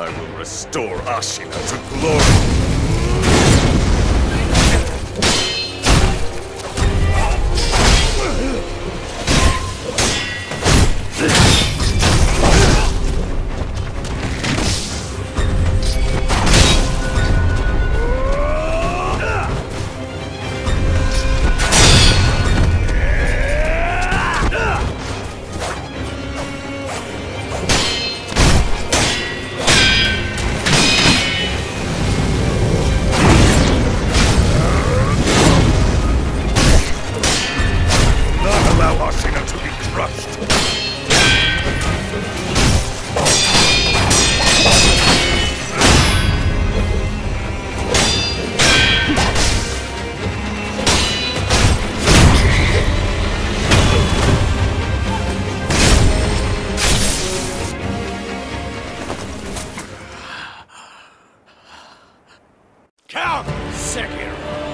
I will restore Ashina to glory! Count Sekiro!